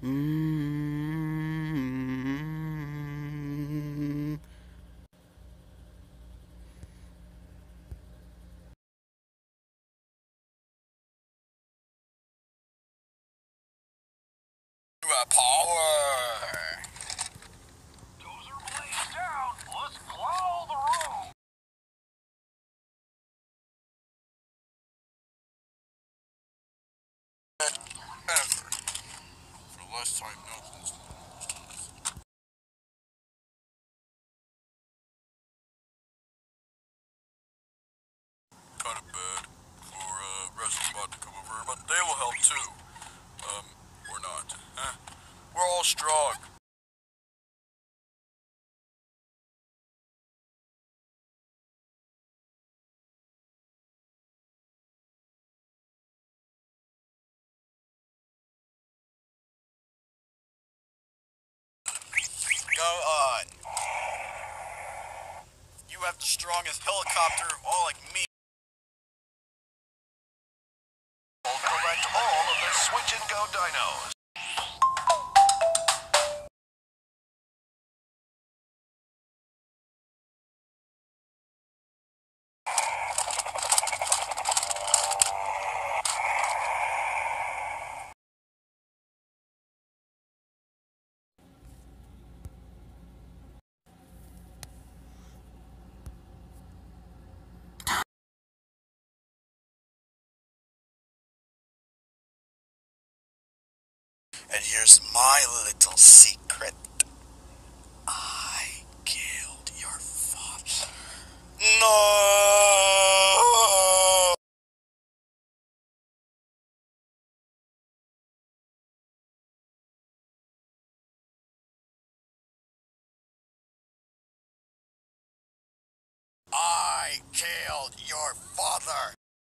Mm. Power. Dozer blades down. Let's plow the road. For the last time, nothing's kind of bad for uh, wrestling bot to come over, but they will help too. Um, or not. Huh? We're all strong. Go on. You have the strongest helicopter, of all like me. Correct all of the switch and go dinos. And here's my little secret. I killed your father. No! I killed your father.